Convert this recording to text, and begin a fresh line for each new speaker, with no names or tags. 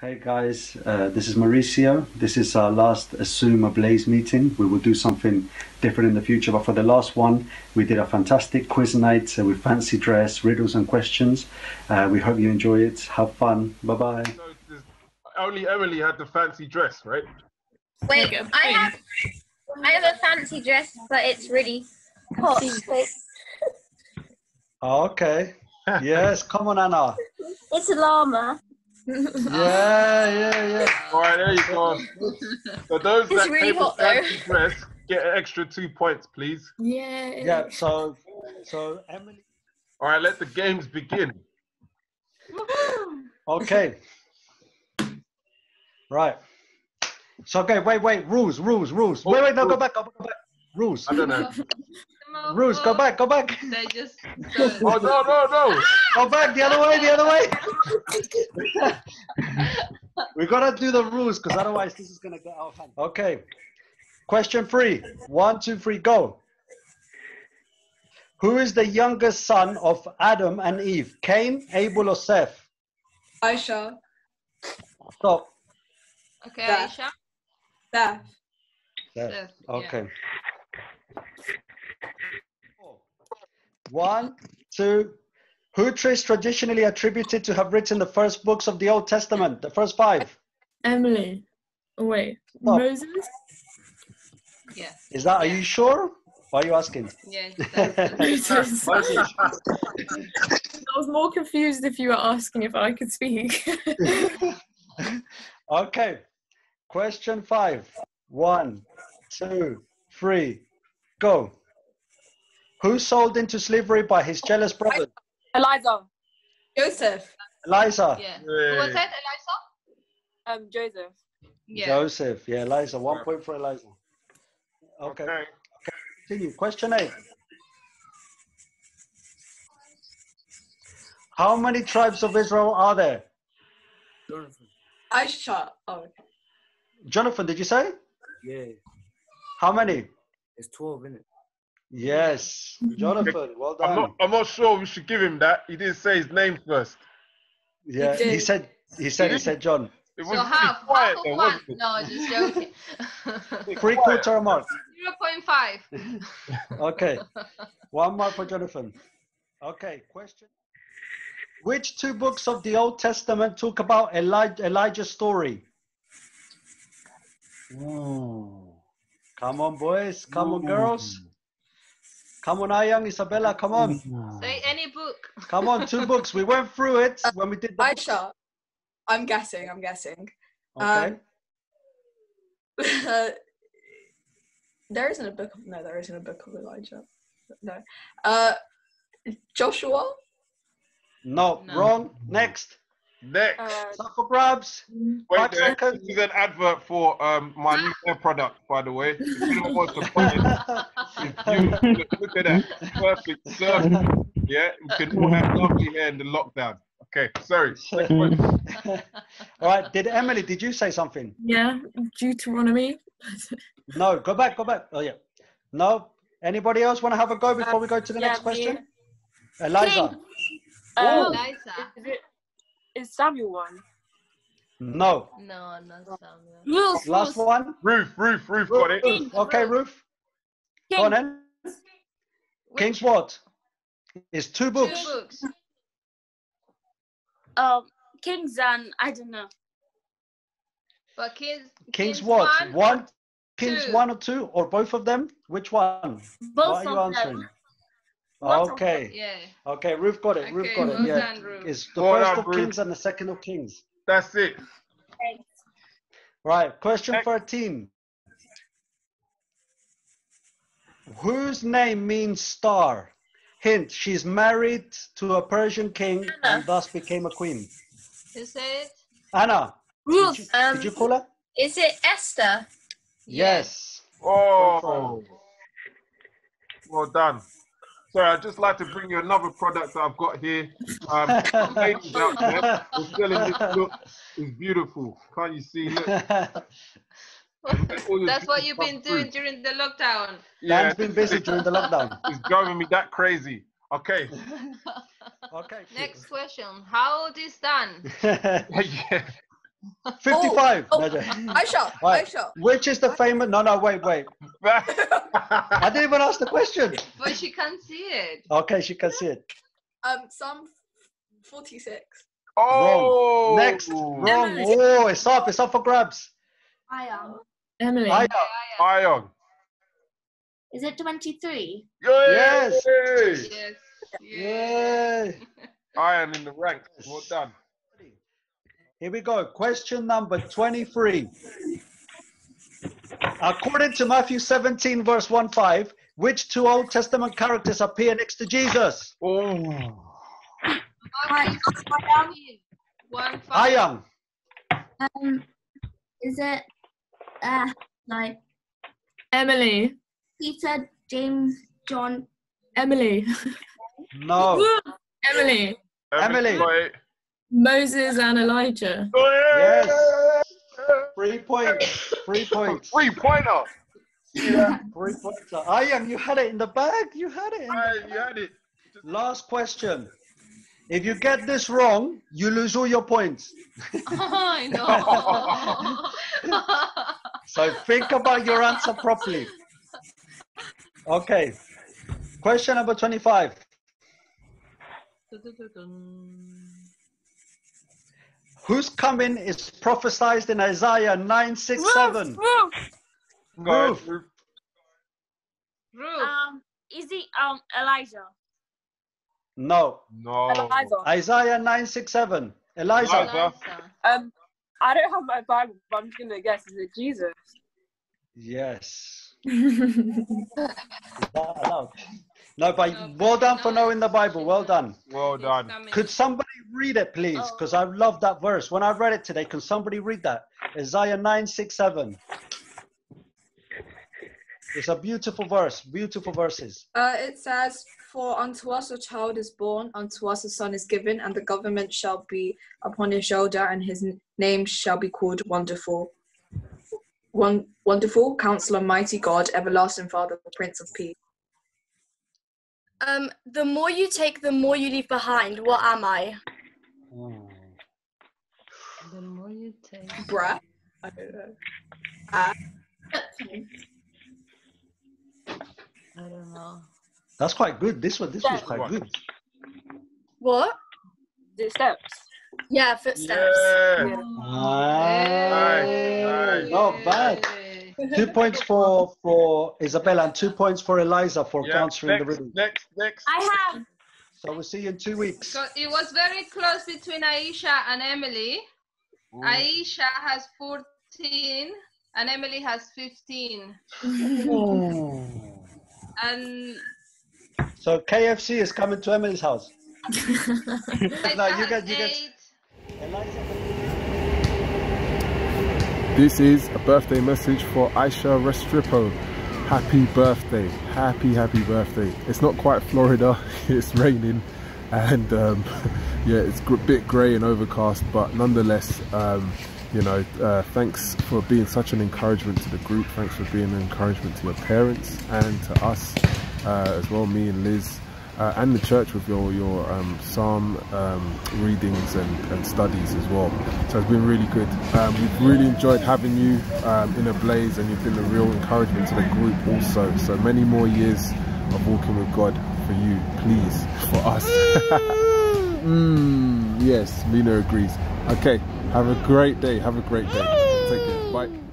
Hey guys, uh, this is Mauricio. This is our last Assume Ablaze meeting. We will do something different in the future, but for the last one, we did a fantastic quiz night uh, with fancy dress, riddles, and questions. Uh, we hope you enjoy it. Have fun. Bye bye.
So only Emily had the fancy dress, right?
Wait,
Like a
I
queen.
have I have a fancy dress, but it's really hot.
Okay. Yes, come on, Anna.
It's a llama.
Yeah, yeah, yeah.
All right, there you go. So those
It's
that
really
came
hot, though.
fancy dress get an extra two points, please.
Yeah.
Yeah, so, so Emily.
All right, let the games begin.
Okay. Right. So, okay, wait, wait. Rules, rules, rules. Wait, wait, no, go back, go back, go back. Rules.
I don't know.
Rules, go back, go back.
They just
Oh no, no, no!
Go back the other way, the other way. we gotta do the rules because otherwise this is gonna get out of hand. Okay. Question three. One, two, three, go. Who is the youngest son of Adam and Eve? Cain, Abel, or Seth?
Aisha,
Stop.
okay,
That.
Aisha.
Seth,
Seth.
Seth, yeah.
Okay. One, two. Who is traditionally attributed to have written the first books of the Old Testament? The first five.
Emily. Oh, wait.
Stop.
Moses?
Yeah,
Is that? Are you sure? Why are you asking?
yeah.
Moses.
Moses.
I was more confused if you were asking if I could speak.
okay. Question five. One, two, three, go. Who sold into slavery by his jealous brother?
Eliza.
Joseph,
Eliza.
yeah. Who was
Hey.
that, Eliza?
Um, Joseph.
Yeah.
Joseph. Yeah, Eliza. One point for Eliza. Okay.
Okay.
Continue. Question eight. How many tribes of Israel are there? Jonathan.
Aisha. Oh, okay.
Jonathan, did you say?
Yeah,
How many?
it's 12, isn't it?
Yes. Jonathan, well
I'm
done.
not. I'm not sure we should give him that. He didn't say his name first.
Yeah,
He
he said he said he said John.
It
So
was pretty
half,
quiet
half
though,
of one. No, just joking.
Three quarter mark.
Zero point five.
Okay. One mark for Jonathan. Okay, question. Which two books of the Old Testament talk about Elijah, Elijah's story? Ooh. Come on, boys. Come on, girls. Come on, Ayang, Isabella. Come on.
Say any book.
Come on, two books. We went through it when we did the.
Aisha. I'm guessing. I'm guessing.
Okay.
Um, there isn't a book. Of, no, there isn't a book of Elijah. No. Uh, Joshua.
no,
no.
wrong. Next.
Next.
Uh,
Stop for grabs.
Wait
five
there. This is an advert for um my new hair product, by the way. If anyone wants to buy it, it's beautiful. Look, look at that. Perfect circle. Yeah, you can all have lovely hair in the lockdown. Okay, sorry.
All right. Did Emily? Did you say something?
yeah. Deuteronomy.
No. Go back. Go back. Oh yeah. No. Anybody else want to have a go before we go to the
yeah,
next
me.
question? Eliza.
Um,
Eliza.
is, it, is Samuel one?
No.
No, not Samuel.
Rules.
Last one.
Ruth, Ruth, Ruth got it.
Ruth. Okay, Ruth. Go on then. King's what? It's two books.
Two
books.
books.
Um, Kings and I don't know.
But Kings.
King's what?
One.
One. King's
two?
one or two or both of them? Which one?
Both
what are you
of
answering?
them. Both of
Okay.
Yeah.
Okay, Ruth got it. Ruth
Okay,
got it. Yeah.
done, Ruth.
It's the
Well
first
done,
of
Ruth.
Kings and the second of Kings.
That's it.
Right. Question
Next.
13. Whose name means star? Hint, she's married to a Persian king and thus became a queen.
You say it?
Anna, did
Ruth,
you,
um,
did you call her?
is it Esther?
Yes.
Oh, well done. Sorry, I'd just like to bring you another product that I've got here. Um, ladies out there, we're selling this look. It's beautiful. Can't you see? Look,
That's what you've
beautiful
been doing
fruit.
during the lockdown.
Yeah,
Dan's been busy during the lockdown.
it's driving me that crazy. Okay.
Okay.
Next question. How old is Dan?
yeah.
55.
Oh,
No, joke.
Aisha,
Right.
Aisha.
Which is the famous? No, no, wait, wait. I didn't even ask the question.
But she can't see it.
Okay, she can see it.
Um, Psalm 46.
oh,
Next, wrong.
Emily.
Oh, it's up. It's up for grabs.
I am.
Emily.
Aya.
Ion.
Is it 23?
Yes.
Yay!
Yes.
Yay.
Iron in the ranks. Well done.
Here we go. Question number 23. According to Matthew 17, verse 1 5, which two Old Testament characters appear next to Jesus?
Oh.
I,
One five.
Ayam.
um, is it uh like
Emily.
Peter, James, John?
Emily.
No.
Emily.
Emily.
got it.
Moses and Elijah.
Oh, yes. Three points. Three points.
Three pointer.
See that? Three points. Ayam, you had it in the bag. You had it. In the
you had it.
Last question. If you get this wrong, you lose all your points.
I know.
So think about your answer properly. Okay. Question number 25. Whose coming is prophesied in Isaiah 9 6 7?
Woof, woof.
Go ahead,
Ruth.
Ruth.
Ruth.
Um, is it um Elijah?
No.
No.
Elijah.
Isaiah 9 6 7. Elijah.
Elijah.
Um, I don't have my Bible, but I'm just gonna guess. Is it Jesus?
Yes. Is that? No, but well done for knowing the Bible. Well done.
Well done.
Could somebody read it, please? Because I love that verse. When I read it today, can somebody read that? Isaiah 9 6 7. It's a beautiful verse, beautiful verses.
Uh, it says, For unto us a child is born, unto us a son is given, and the government shall be upon his shoulder, and his name shall be called Wonderful. One, wonderful, Counselor, Mighty God, Everlasting Father, Prince of Peace.
Um, the more you take, the more you leave behind. What am I?
The more you take.
Bruh. I don't know.
I don't know.
That's quite good. This one, this was quite good.
What?
The steps.
Yeah, footsteps.
Yeah.
Aye. Not bad. Two points for for Isabella and two points for Eliza for
Yeah,
answering the
next,
riddle.
next, next.
I have.
So we'll see you in two weeks.
So it was very close between Aisha and Emily.
Ooh.
Aisha has 14 and Emily has 15. And
So KFC is coming to Emily's house. No, you get- you get-
eight.
Eliza.
This is a birthday message for Aisha Restrepo. Happy birthday, happy, happy birthday. It's not quite Florida, it's raining and um, yeah, it's a bit grey and overcast, but nonetheless, um, you know, uh, thanks for being such an encouragement to the group. Thanks for being an encouragement to your parents and to us uh, as well, me and Liz. Uh, and the church with your your um, psalm um, readings and, and studies as well. So it's been really good. Um, we've really enjoyed having you um, in Ablaze, and you've been a real encouragement to the group also. So many more years of walking with God for you, please, for us. mm, yes, Lena agrees. Okay, have a great day. Have a great day. Take care. Bye.